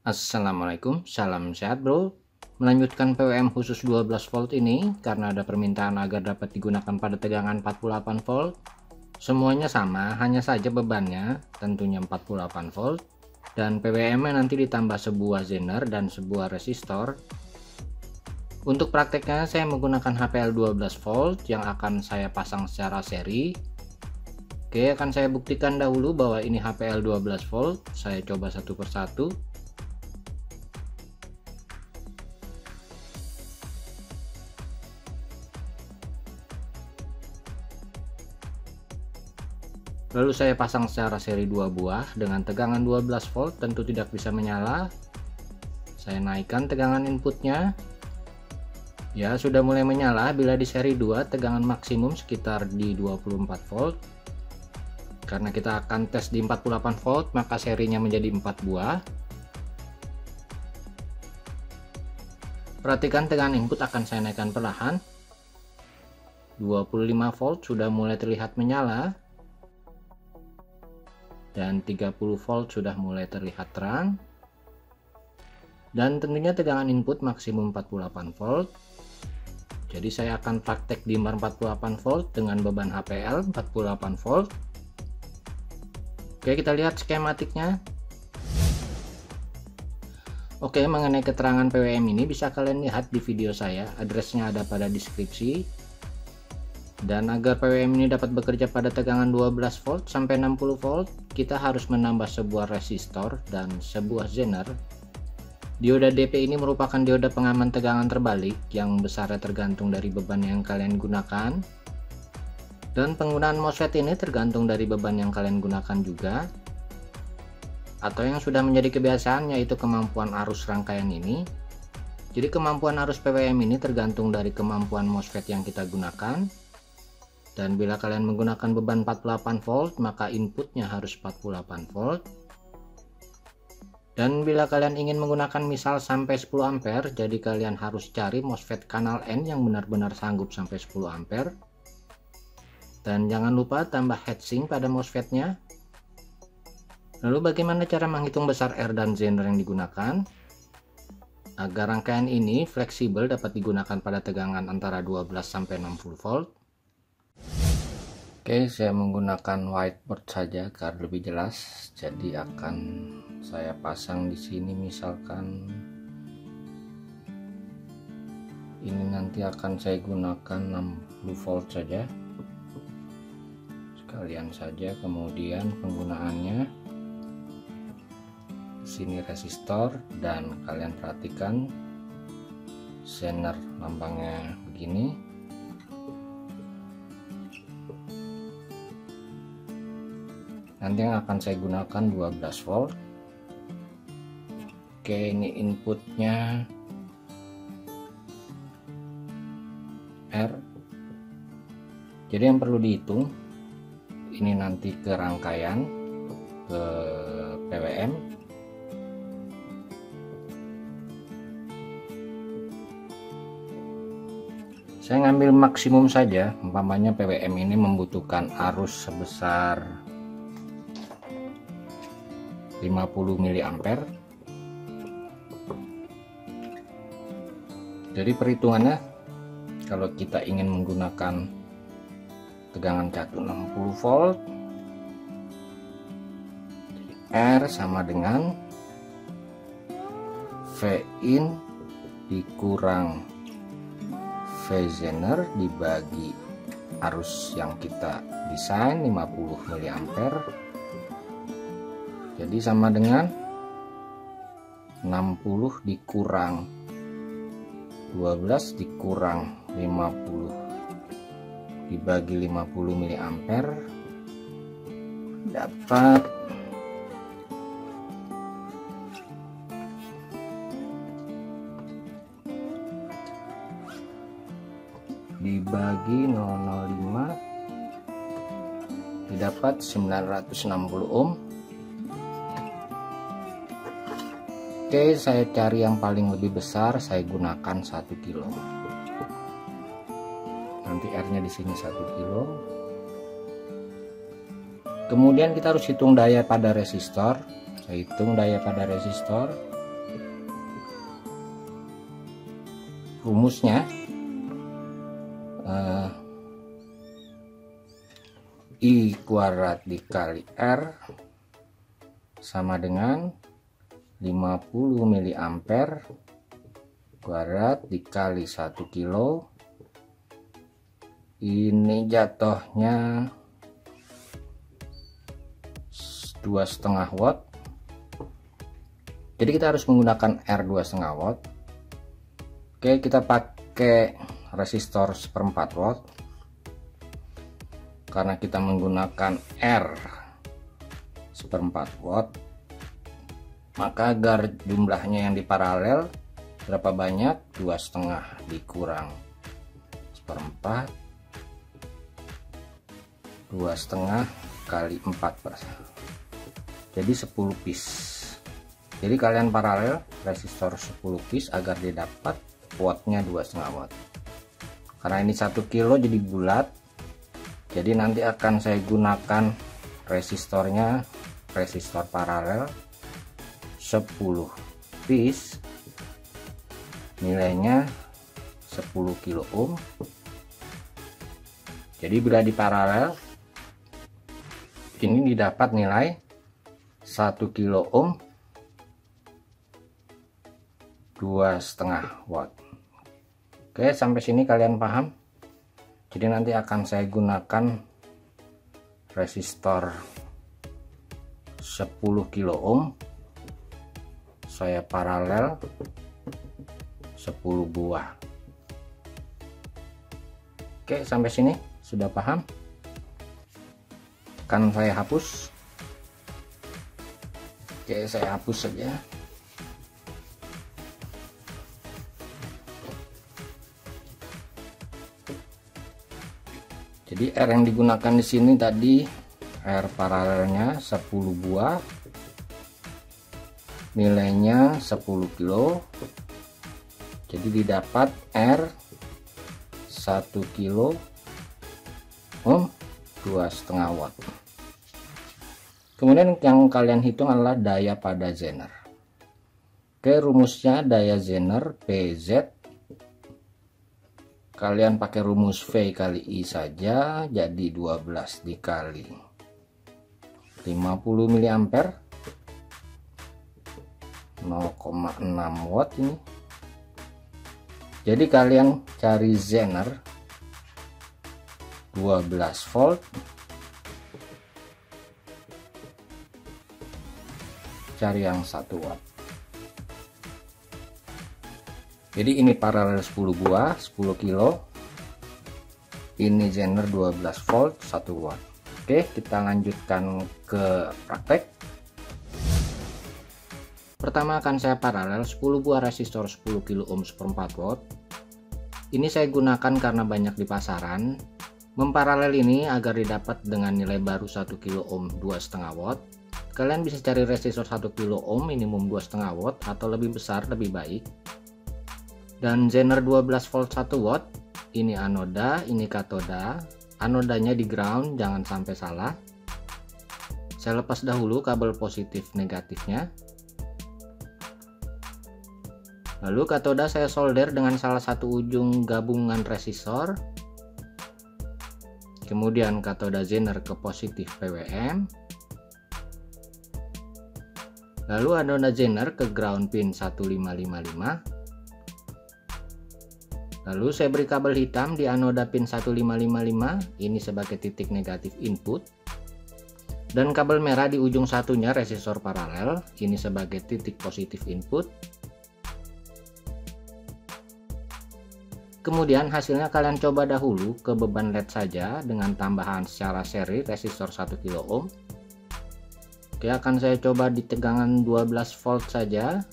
Assalamualaikum, salam sehat bro. Melanjutkan PWM khusus 12 volt ini Karena ada permintaan agar dapat digunakan pada tegangan 48 volt. Semuanya sama, hanya saja bebannya tentunya 48 volt. Dan PWM nanti ditambah sebuah zener dan sebuah resistor. Untuk prakteknya saya menggunakan HPL 12 volt yang akan saya pasang secara seri. Oke akan saya buktikan dahulu bahwa ini HPL 12 volt. Saya coba satu persatu lalu saya pasang secara seri dua buah dengan tegangan 12 volt tentu tidak bisa menyala. Saya naikkan tegangan inputnya. Ya sudah mulai menyala. Bila di seri 2 tegangan maksimum sekitar di 24 volt. Karena kita akan tes di 48 volt maka serinya menjadi 4 buah. Perhatikan tegangan input akan saya naikkan perlahan. 25 volt sudah mulai terlihat menyala dan 30 volt sudah mulai terlihat terang. Dan tentunya tegangan input maksimum 48 volt. Jadi saya akan praktek di 48 volt dengan beban HPL 48 volt. Oke kita lihat skematiknya. Oke mengenai keterangan PWM ini bisa kalian lihat di video saya. Addressnya ada pada deskripsi dan agar PWM ini dapat bekerja pada tegangan 12 volt sampai 60 volt kita harus menambah sebuah resistor dan sebuah zener. Dioda DP ini merupakan dioda pengaman tegangan terbalik yang besarnya tergantung dari beban yang kalian gunakan. Dan penggunaan MOSFET ini tergantung dari beban yang kalian gunakan juga atau yang sudah menjadi kebiasaan yaitu kemampuan arus rangkaian ini. Jadi kemampuan arus PWM ini tergantung dari kemampuan MOSFET yang kita gunakan dan bila kalian menggunakan beban 48 volt maka inputnya harus 48 volt dan bila kalian ingin menggunakan misal sampai 10 ampere jadi kalian harus cari MOSFET kanal N yang benar-benar sanggup sampai 10 ampere dan jangan lupa tambah heatsink pada MOSFET-nya. Lalu bagaimana cara menghitung besar R dan zener yang digunakan? Agar rangkaian ini fleksibel dapat digunakan pada tegangan antara 12 sampai 60 volt. Oke, saya menggunakan whiteboard saja agar lebih jelas. Jadi akan saya pasang di sini misalkan. Ini nanti akan saya gunakan 60 volt saja. Kalian saja kemudian penggunaannya. Sini resistor dan kalian perhatikan. Zener lambangnya begini nanti yang akan saya gunakan 12 volt. Oke ini inputnya. R. Jadi yang perlu dihitung ini nanti ke rangkaian ke PWM saya ngambil maksimum saja umpamanya PWM ini membutuhkan arus sebesar 50 mA jadi perhitungannya kalau kita ingin menggunakan tegangan catu 60 volt R sama dengan V in dikurang V zener dibagi arus yang kita desain 50 mA jadi sama dengan 60 dikurang. 12 dikurang 50 dibagi 50 mA dapat dibagi 005 didapat 960 ohm Oke saya cari yang paling lebih besar saya gunakan 1 kilo. Nanti R-nya di sini 1 kilo. Kemudian kita harus hitung daya pada resistor. Saya hitung daya pada resistor. Rumusnya uh, I kuadrat dikali R sama dengan 50 mA kuadrat dikali 1 kilo. Ini jatuhnya dua setengah watt. Jadi kita harus menggunakan R dua setengah watt. Oke kita pakai resistor seperempat watt. Karena kita menggunakan R seperempat watt maka agar jumlahnya yang di paralel berapa banyak? Dua setengah dikurang. Seperempat. Dua setengah kali empat jadi 10 piece. Jadi kalian paralel resistor 10 piece agar didapat wattnya dua setengah watt. Karena ini satu kilo jadi bulat. Jadi nanti akan saya gunakan resistornya resistor paralel 10 piece. Nilainya 10 kilo ohm. Jadi bila di paralel ini didapat nilai 1 kilo ohm dua setengah watt. Oke sampai sini kalian paham? Jadi nanti akan saya gunakan resistor 10 kilo ohm saya paralel 10 buah. Oke sampai sini. Sudah paham? Kan saya hapus. Oke saya hapus saja. Jadi R yang digunakan di sini tadi R paralelnya 10 buah nilainya 10 kilo. Jadi didapat R 1 kilo ohm dua setengah watt. Kemudian yang kalian hitung adalah daya pada Zener. Oke rumusnya daya Zener PZ kalian pakai rumus V kali I saja jadi 12 dikali 50 mA 0,6 watt ini. Jadi kalian cari Zener 12 volt. Cari yang 1 watt. Jadi ini paralel 10 buah 10 kilo. Ini Zener 12 volt 1 watt. Oke kita lanjutkan ke praktek pertama akan saya paralel 10 buah resistor 10 kilo ohm seperempat watt. Ini saya gunakan karena banyak di pasaran. Memparalel ini agar didapat dengan nilai baru 1 kilo ohm 2,5 watt. Kalian bisa cari resistor 1 kilo ohm minimum 2,5 watt atau lebih besar lebih baik. Dan Zener 12 volt 1 watt ini anoda ini katoda. Anodanya di ground jangan sampai salah. Saya lepas dahulu kabel positif negatifnya lalu katoda saya solder dengan salah satu ujung gabungan resistor. Kemudian katoda Zener ke positif PWM lalu anoda Zener ke ground pin 1555 Lalu saya beri kabel hitam di anoda pin 1555 ini sebagai titik negatif input. Dan kabel merah di ujung satunya resistor paralel ini sebagai titik positif input. Kemudian hasilnya kalian coba dahulu ke beban LED saja dengan tambahan secara seri resistor 1 kilo ohm. Oke akan saya coba di tegangan 12 volt saja.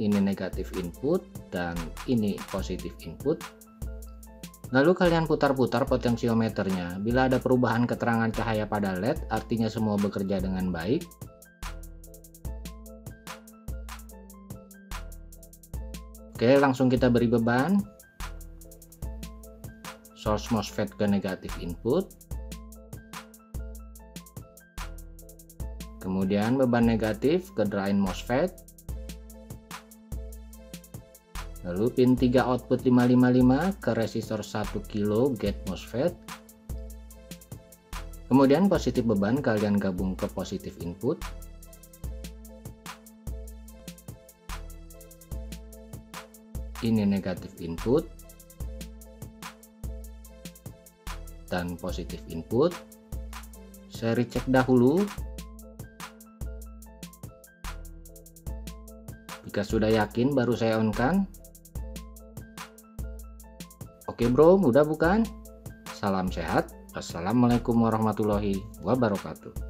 Ini negatif input dan ini positif input. Lalu kalian putar-putar potensiometernya bila ada perubahan keterangan cahaya pada LED artinya semua bekerja dengan baik. Oke langsung kita beri beban source MOSFET ke negatif input. Kemudian beban negatif ke drain MOSFET. Lalu pin 3 output 555 ke resistor 1 kilo gate MOSFET. Kemudian positif beban kalian gabung ke positif input. Ini negatif input dan positif input saya recheck dahulu. Jika sudah yakin baru saya on kan oke bro mudah bukan? Salam sehat. Assalamualaikum warahmatullahi wabarakatuh